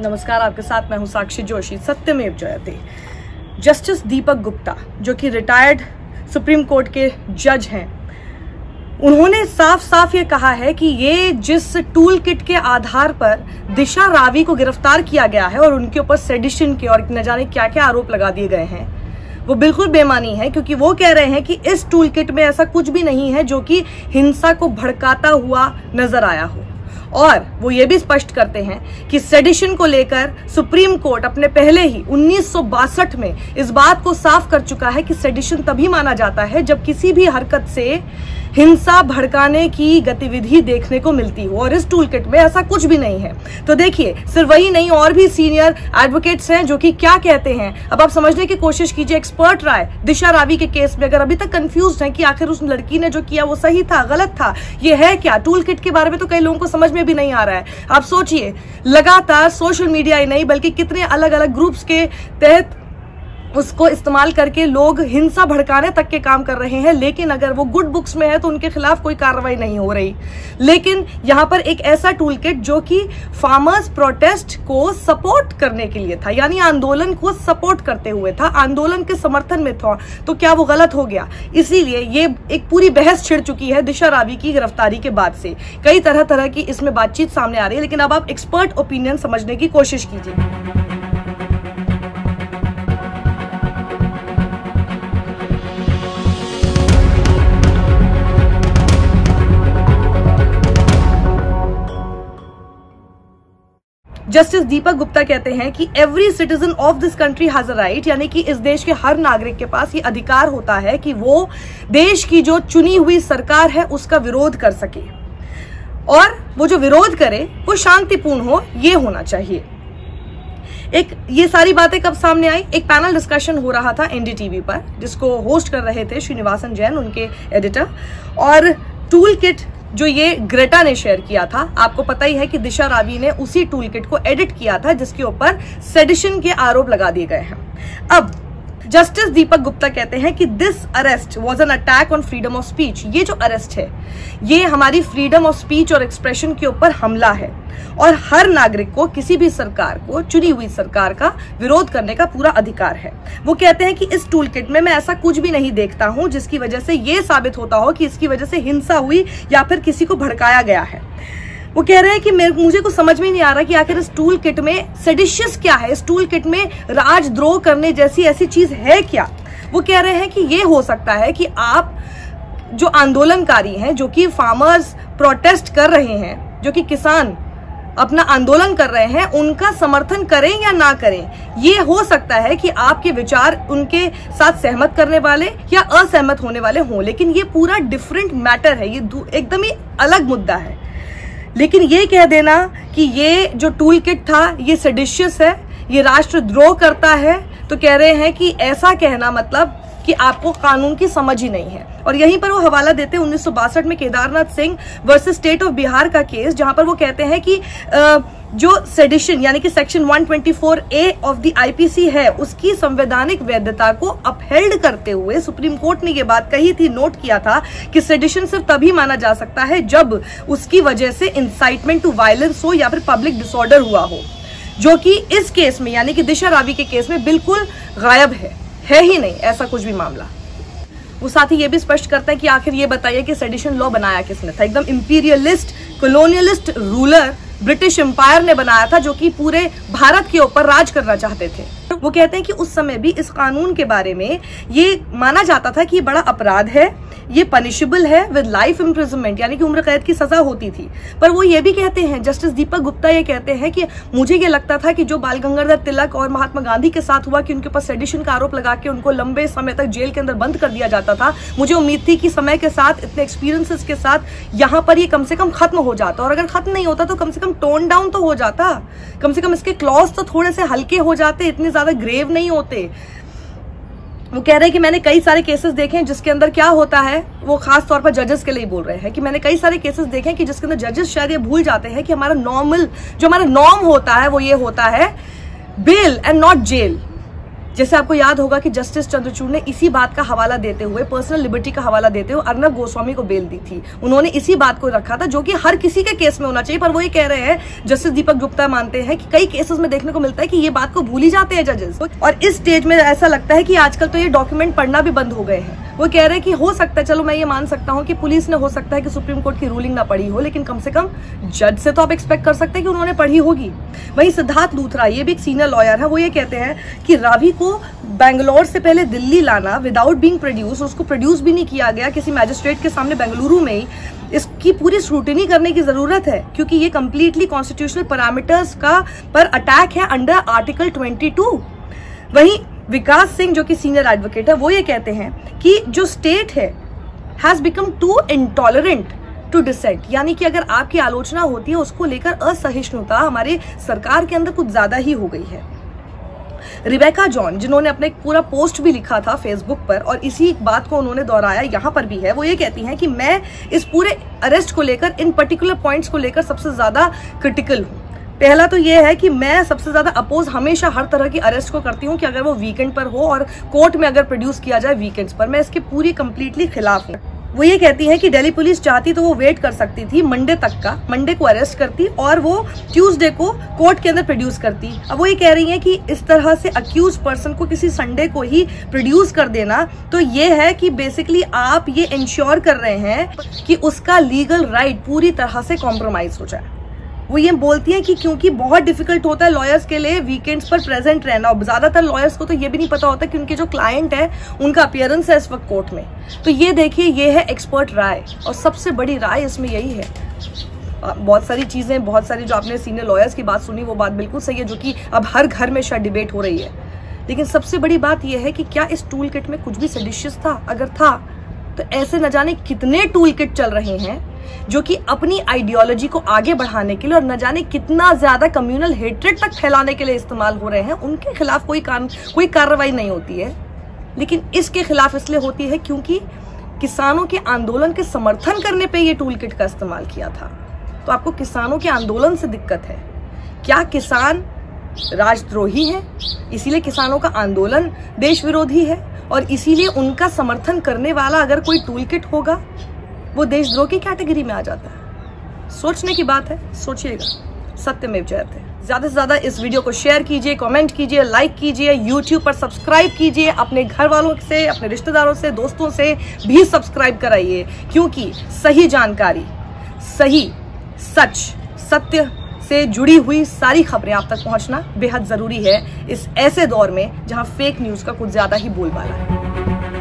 नमस्कार, आपके साथ मैं हूँ साक्षी जोशी, सत्यमेव जयते। जस्टिस दीपक गुप्ता, जो कि रिटायर्ड सुप्रीम कोर्ट के जज हैं, उन्होंने साफ़ साफ़ ये कहा है कि ये जिस टूल किट के आधार पर दिशा रावी को गिरफ़्तार किया गया है और उनके ऊपर सेडिशन के और न जाने क्या क्या आरोप लगा दिए गए हैं, वो बिल्कुल बेमानी है, क्योंकि वो कह रहे हैं कि इस टूल किट में ऐसा कुछ भी नहीं है जो कि हिंसा को भड़काता हुआ नज़र आया हो। और वो ये भी स्पष्ट करते हैं कि सेडिशन को लेकर सुप्रीम कोर्ट अपने पहले ही उन्नीस सौ बासठ में इस बात को साफ़ कर चुका है कि सेडिशन तभी माना जाता है जब किसी भी हरकत से हिंसा भड़काने की गतिविधि देखने को मिलती हो, और इस टूल किट में ऐसा कुछ भी नहीं है। तो देखिए, सिर्फ़ वही नहीं, और भी सीनियर एडवोकेट्स हैं जो कि क्या कहते हैं। अब आप समझने की कोशिश कीजिए एक्सपर्ट राय, दिशा रावी के केस में अगर अभी तक कंफ्यूज है कि आखिर उस लड़की ने जो किया वो सही था, गलत था, ये है क्या? टूल किट के बारे में तो कई लोगों को समझ में भी नहीं आ रहा है। आप सोचिए, लगातार सोशल मीडिया ही नहीं, बल्कि कितने अलग अलग ग्रुप्स के तहत उसको इस्तेमाल करके लोग हिंसा भड़काने तक के काम कर रहे हैं, लेकिन अगर वो गुड बुक्स में है तो उनके खिलाफ कोई कार्रवाई नहीं हो रही। लेकिन यहाँ पर एक ऐसा टूल किट जो कि फार्मर्स प्रोटेस्ट को सपोर्ट करने के लिए था, यानी आंदोलन को सपोर्ट करते हुए था, आंदोलन के समर्थन में था तो क्या वो गलत हो गया? इसीलिए ये एक पूरी बहस छिड़ चुकी है दिशा रावी की गिरफ्तारी के बाद से। कई तरह तरह की इसमें बातचीत सामने आ रही है, लेकिन अब आप एक्सपर्ट ओपिनियन समझने की कोशिश कीजिए। जस्टिस दीपक गुप्ता कहते हैं कि every citizen of this country has right यानी कि इस देश के हर नागरिक के पास ये अधिकार होता है कि वो देश की जो चुनी हुई सरकार है, उसका विरोध कर सके। और वो जो विरोध करे, वो शांतिपूर्ण हो, ये होना चाहिए। एक, ये सारी बातें कब सामने आई? एक पैनल डिस्कशन हो रहा था एनडीटीवी पर, जिसको होस्ट कर रहे थे श्रीनिवासन जैन, उनके एडिटर और टूल किट जो ये ग्रेटा ने शेयर किया था, आपको पता ही है कि दिशा रावी ने उसी टूल किट को एडिट किया था, जिसके ऊपर सेडिशन के आरोप लगा दिए गए हैं। अब जस्टिस दीपक गुप्ता कहते हैं कि this arrest was an attack on freedom of speech ये जो अरेस्ट है, ये हमारी फ्रीडम ऑफ़ स्पीच और एक्सप्रेशन के ऊपर हमला है। और हर नागरिक को, किसी भी सरकार को, चुनी हुई सरकार का विरोध करने का पूरा अधिकार है। वो कहते हैं कि इस टूल किट में मैं ऐसा कुछ भी नहीं देखता हूँ जिसकी वजह से ये साबित होता हो कि इसकी वजह से हिंसा हुई या फिर किसी को भड़काया गया है। वो कह रहे हैं कि मेरे मुझे कुछ समझ में नहीं आ रहा कि आखिर इस टूल किट में सेडिशियस क्या है? इस टूल किट में राजद्रोह करने जैसी ऐसी चीज़ है क्या? वो कह रहे हैं कि ये हो सकता है कि आप जो आंदोलनकारी हैं, जो कि फार्मर्स प्रोटेस्ट कर रहे हैं, जो कि किसान अपना आंदोलन कर रहे हैं, उनका समर्थन करें या ना करें, ये हो सकता है कि आपके विचार उनके साथ सहमत करने वाले या असहमत होने वाले हों, लेकिन ये पूरा डिफरेंट मैटर है, ये एकदम ही अलग मुद्दा है। लेकिन ये कह देना कि ये जो टूल किट था ये सडिशियस है ये राष्ट्रद्रोह करता है तो कह रहे हैं कि ऐसा कहना मतलब कि आपको कानून की समझ ही नहीं है। और यहीं पर वो हवाला देते हैं उन्नीस सौ बासठ में Kedarnath Singh versus state of Bihar का केस जहाँ पर वो कहते हैं कि आ, जो सेडिशन यानी कि section 124 A of the IPC है, उसकी संवैधानिक वैधता को अपहेल्ड करते हुए सुप्रीम कोर्ट ने यह बात कही थी नोट किया था कि सेडिशन सिर्फ़ तभी माना जा सकता है जब उसकी वजह से इंसाइटमेंट टू वायलेंस हो या फिर पब्लिक डिसऑर्डर हुआ हो, जो कि इस केस में, यानी कि दिशा रावी के केस में बिल्कुल गायब है। है ही नहीं, ऐसा कुछ भी मामला। वो साथ ही ये भी स्पष्ट करता है कि आखिर ये बताइए कि सेडिशन लॉ बनाया किसने था? एकदम imperialist colonialist ruler British empire ने बनाया था जो कि पूरे भारत के ऊपर राज करना चाहते थे। वो कहते हैं कि उस समय भी इस कानून के बारे में ये माना जाता था कि ये बड़ा अपराध है, ये पनिशेबल है विद लाइफ इम्प्रिजमेंट यानी कि उम्र कैद की सजा होती थी। पर वो ये भी कहते हैं, जस्टिस दीपक गुप्ता ये कहते हैं कि मुझे ये लगता था कि जो बाल गंगाधर तिलक और महात्मा गांधी के साथ हुआ कि उनके ऊपर सेडिशन का आरोप लगा के उनको लंबे समय तक जेल के अंदर बंद कर दिया जाता था, मुझे उम्मीद थी कि समय के साथ, इतने एक्सपीरियंसेस के साथ यहाँ पर ये कम से कम खत्म हो जाता। और अगर खत्म नहीं होता तो कम से कम टोन डाउन तो हो जाता। कम से कम इसके क्लॉज तो थोड़े से हल्के हो जाते, इतने ज़्यादा ग्रेव नहीं होते। वो कह रहे हैं कि मैंने कई सारे केसेस देखे हैं जिसके अंदर क्या होता है, वो खास तौर पर जजेस के लिए बोल रहे हैं कि मैंने कई सारे केसेस देखे हैं कि जिसके अंदर जजेस शायद ये भूल जाते हैं कि हमारा नॉर्मल जो हमारा नॉर्म होता है, वो ये होता है बेल एंड नॉट जेल जैसे आपको याद होगा कि जस्टिस चंद्रचूड़ ने इसी बात का हवाला देते हुए पर्सनल लिबर्टी का हवाला देते हुए अर्नब गोस्वामी को बेल दी थी। उन्होंने इसी बात को रखा था जो कि हर किसी के केस में होना चाहिए, पर वो ये कह रहे हैं, जस्टिस दीपक गुप्ता मानते हैं कि कई केसेस में देखने को मिलता है कि ये बात को भूल ही जाते हैं जजेस और इस स्टेज में ऐसा लगता है कि आजकल तो ये डॉक्यूमेंट पढ़ना भी बंद हो गए हैं। वो कह रहे हैं कि हो सकता है, चलो मैं ये मान सकता हूँ कि पुलिस ने, हो सकता है कि सुप्रीम कोर्ट की रूलिंग ना पढ़ी हो, लेकिन कम से कम जज से तो आप एक्सपेक्ट कर सकते हैं कि उन्होंने पढ़ी होगी। वहीं सिद्धार्थ लूथरा, ये भी एक सीनियर लॉयर है, वो ये कहते हैं कि रावी को बैंगलोर से पहले दिल्ली लाना विदाउट बींग प्रोड्यूस उसको प्रोड्यूस भी नहीं किया गया किसी मैजिस्ट्रेट के सामने बेंगलुरु में ही। इसकी पूरी स्क्रूटनी करने की ज़रूरत है, क्योंकि ये कंप्लीटली कॉन्स्टिट्यूशनल पैरामीटर्स का पर अटैक है अंडर आर्टिकल 22 वहीं विकास सिंह जो कि सीनियर एडवोकेट है, वो ये कहते हैं कि जो स्टेट है has become too intolerant to dissent यानी कि अगर आपकी आलोचना होती है, उसको लेकर असहिष्णुता हमारे सरकार के अंदर कुछ ज़्यादा ही हो गई है। रिबेका जॉन, जिन्होंने अपने पूरा पोस्ट भी लिखा था फेसबुक पर, और इसी एक बात को उन्होंने दोहराया यहाँ पर भी है, वो ये कहती हैं कि मैं इस पूरे अरेस्ट को लेकर, इन पर्टिकुलर पॉइंट्स को लेकर सबसे ज़्यादा क्रिटिकल हूँ। पहला तो ये है कि मैं सबसे ज़्यादा अपोज हमेशा हर तरह की अरेस्ट को करती हूँ कि अगर वो वीकेंड पर हो और कोर्ट में अगर प्रोड्यूस किया जाए वीकेंड्स पर। मैं इसके पूरी कम्प्लीटली खिलाफ हूँ। वो ये कहती है कि दिल्ली पुलिस चाहती तो वो वेट कर सकती थी मंडे तक का। मंडे को अरेस्ट करती और वो ट्यूसडे को कोर्ट के अंदर प्रोड्यूस करती। अब वो ये कह रही है कि इस तरह से अक्यूज पर्सन को किसी संडे को ही प्रोड्यूस कर देना तो ये है कि बेसिकली आप ये इंश्योर कर रहे हैं कि उसका लीगल राइट पूरी तरह से कॉम्प्रोमाइज हो जाए। वो ये बोलती हैं कि क्योंकि बहुत डिफ़िकल्ट होता है लॉयर्स के लिए वीकेंड्स पर प्रेजेंट रहना। और ज़्यादातर लॉयर्स को तो ये भी नहीं पता होता कि उनके जो क्लाइंट है, उनका अपियरेंस है इस वक्त कोर्ट में। तो ये देखिए, ये है एक्सपर्ट राय। और सबसे बड़ी राय इसमें यही है। बहुत सारी चीज़ें, बहुत सारी जो आपने सीनियर लॉयर्स की बात सुनी, वो बात बिल्कुल सही है, जो कि अब हर घर में शायद डिबेट हो रही है। लेकिन सबसे बड़ी बात यह है कि क्या इस टूल किट में कुछ भी सडिशियस था? अगर था तो ऐसे न जाने कितने टूल किट चल रहे हैं, जो कि अपनी आइडियोलॉजी को आगे बढ़ाने के लिए और न जाने कितना ज़्यादा कम्युनल हेट्रेड तक फैलाने के लिए इस्तेमाल हो रहे हैं। उनके खिलाफ कोई काम, कोई कार्रवाई नहीं होती है। लेकिन इसके खिलाफ इसलिए होती है क्योंकि किसानों के आंदोलन के समर्थन करने पे ये टूल किट का इस्तेमाल किया था। तो आपको किसानों के आंदोलन से दिक्कत है। क्या किसान राजद्रोही है, इसीलिए किसानों का आंदोलन देश विरोधी है और इसीलिए उनका समर्थन करने वाला अगर कोई टूल किट होगा, वो देशद्रोह की कैटेगरी में आ जाता है। सोचने की बात है, सोचिएगा। सत्य में जयते ज़्यादा से ज़्यादा इस वीडियो को शेयर कीजिए कमेंट कीजिए लाइक कीजिए यूट्यूब पर सब्सक्राइब कीजिए, अपने घर वालों से, अपने रिश्तेदारों से, दोस्तों से भी सब्सक्राइब कराइए, क्योंकि सही जानकारी, सही, सच, सत्य से जुड़ी हुई सारी खबरें आप तक पहुँचना बेहद ज़रूरी है इस ऐसे दौर में जहाँ फेक न्यूज़ का कुछ ज़्यादा ही बोलबाला है।